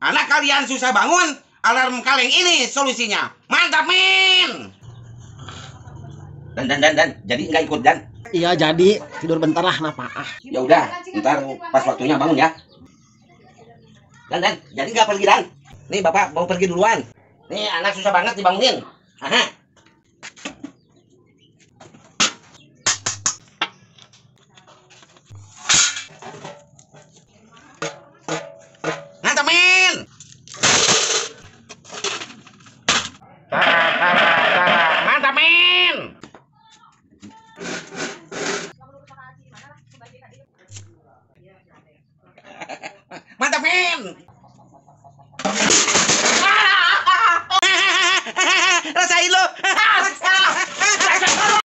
Anak kalian susah bangun, alarm kaleng ini solusinya. Mantap, Min! Dan, dan, dan, dan, jadi nggak ikut, Dan? Iya jadi tidur bentar lah napa ah. Ya udah, ntar pas waktunya bangun ya. Dan, dan, jadi nggak pergi, Dan? Nih, Bapak mau pergi duluan. Nih, anak susah banget dibangunin. Aha, rasa Rasain lo.